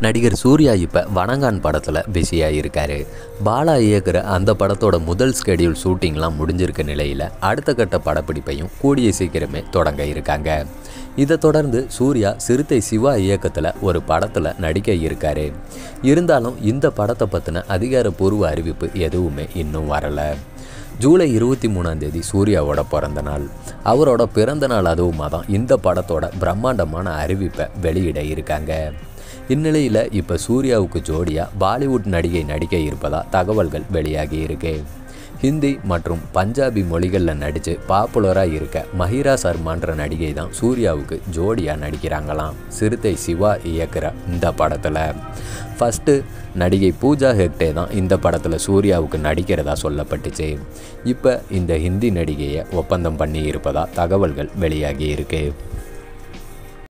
நடிகர் சூர்யா இப்போ வணங்கான் படத்தில் பிஸியாக இருக்கார் பாலா இயக்குற அந்த படத்தோட முதல் ஸ்கெடியூல் ஷூட்டிங்லாம் முடிஞ்சிருக்க நிலையில் அடுத்த கட்ட படப்பிடிப்பையும் கூடிய சீக்கிரமே தொடங்க இருக்காங்க. இதை தொடர்ந்து சூர்யா சிறுத்தை சிவா இயக்கத்தில் ஒரு படத்தில் நடிக்க இருக்காரு. இருந்தாலும் இந்த படத்தை பற்றின அதிகாரப்பூர்வ அறிவிப்பு எதுவுமே இன்னும் வரலை. ஜூலை இருபத்தி மூணாம் தேதி சூர்யாவோட பிறந்த நாள். அவரோட பிறந்த நாள் அதுவுமா தான் இந்த படத்தோட பிரம்மாண்டமான அறிவிப்பை வெளியிட இருக்காங்க. இந்நிலையில் இப்போ சூர்யாவுக்கு ஜோடியாக பாலிவுட் நடிகை நடிக்க இருப்பதா தகவல்கள் வெளியாகி இருக்கு. ஹிந்தி மற்றும் பஞ்சாபி மொழிகளில் நடித்து பாப்புலராக இருக்க மஹிரா சர்மான்ற நடிகை தான் சூர்யாவுக்கு ஜோடியாக நடிக்கிறாங்களாம். சிறுத்தை சிவா இயக்குற இந்த படத்தில். ஃபஸ்ட்டு நடிகை பூஜா ஹெக்டே தான் இந்த படத்தில் சூர்யாவுக்கு நடிக்கிறதா சொல்லப்பட்டுச்சு. இப்போ இந்த ஹிந்தி நடிகையை ஒப்பந்தம் பண்ணி இருப்பதா தகவல்கள் வெளியாகி இருக்கு.